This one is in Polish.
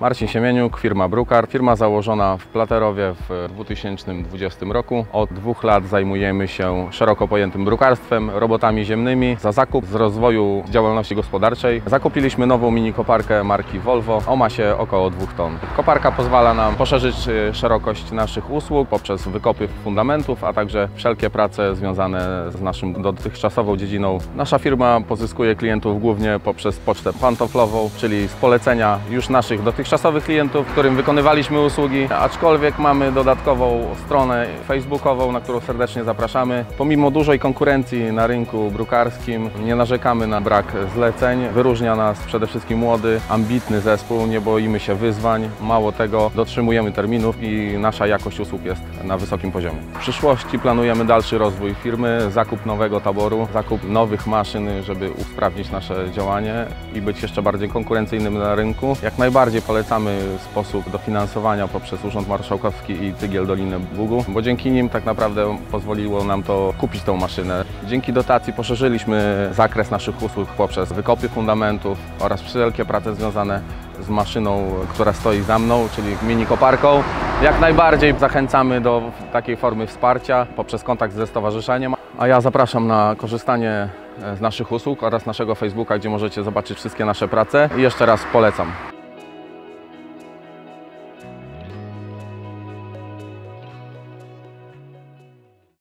Marcin Siemieniuk, firma Brukar. Firma założona w Platerowie w 2020 roku. Od dwóch lat zajmujemy się szeroko pojętym brukarstwem, robotami ziemnymi. Za zakup z rozwoju działalności gospodarczej zakupiliśmy nową mini koparkę marki Volvo o masie około 2 ton. Koparka pozwala nam poszerzyć y, szerokość naszych usług poprzez wykopy fundamentów, a także wszelkie prace związane z naszym dotychczasową dziedziną. Nasza firma pozyskuje klientów głównie poprzez pocztę pantoflową, czyli z polecenia już naszych dotychczasowych klientów, którym wykonywaliśmy usługi, aczkolwiek mamy dodatkową stronę facebookową, na którą serdecznie zapraszamy. Pomimo dużej konkurencji na rynku brukarskim nie narzekamy na brak zleceń. Wyróżnia nas przede wszystkim młody, ambitny zespół, nie boimy się wyzwań. Mało tego, dotrzymujemy terminów i nasza jakość usług jest na wysokim poziomie. W przyszłości planujemy dalszy rozwój firmy, zakup nowego taboru, zakup nowych maszyn, żeby usprawnić nasze działanie i być jeszcze bardziej konkurencyjnym na rynku. Jak najbardziej polecamy sposób dofinansowania poprzez Urząd Marszałkowski i Tygiel Doliny Bugu, bo dzięki nim tak naprawdę pozwoliło nam to kupić tą maszynę. Dzięki dotacji poszerzyliśmy zakres naszych usług poprzez wykopy fundamentów oraz wszelkie prace związane z maszyną, która stoi za mną, czyli mini koparką. Jak najbardziej zachęcamy do takiej formy wsparcia poprzez kontakt ze stowarzyszeniem. A ja zapraszam na korzystanie e, z naszych usług oraz naszego Facebooka, gdzie możecie zobaczyć wszystkie nasze prace. I jeszcze raz polecam.